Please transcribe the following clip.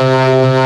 Música